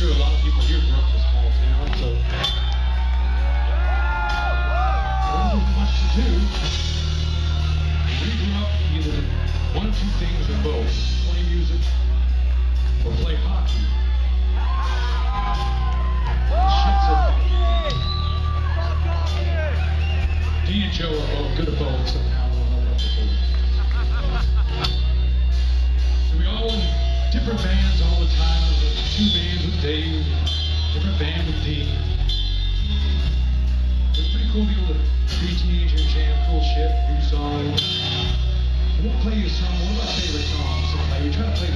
true. A lot of people here grew up in a small town, so. there isn't much to do. We grew up either one or two things or both. Play music or play hockey. D and Joe are both good at both somehow. Or we all different. Dean. It's pretty cool able to be a teenager jam cool shit, do songs. We'll play you a song, one of our favorite songs to play. We try to play